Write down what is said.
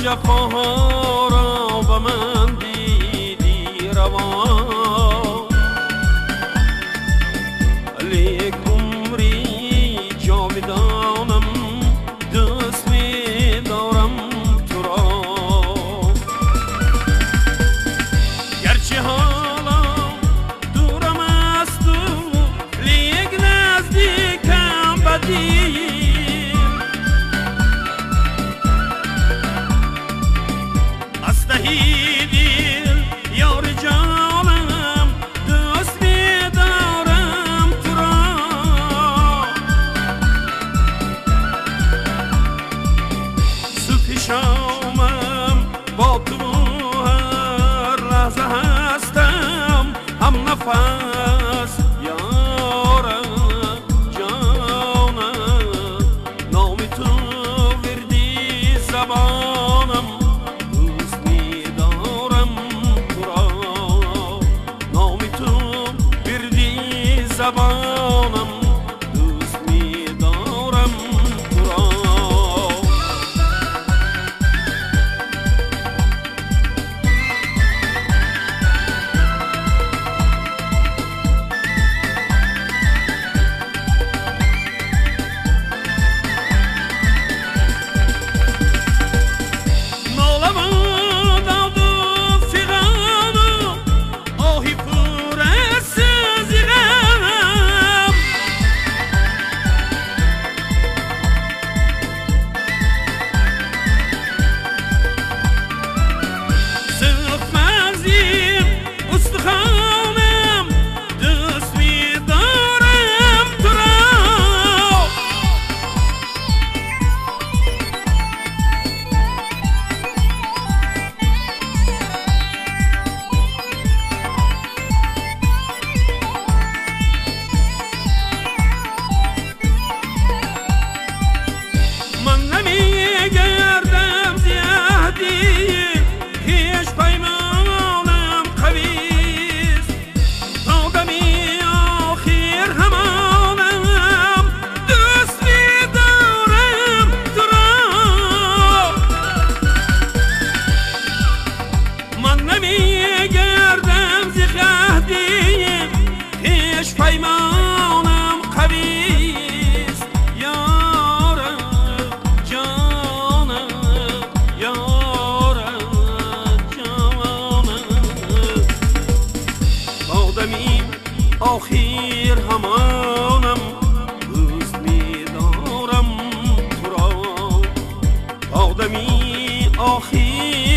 جفاها را به من şahidim Yar canım dost bedarım tura. Supişamam batmuhar razı Simon! شدمی آخیر همانم دوست می دارم تو را. آدمی آخیر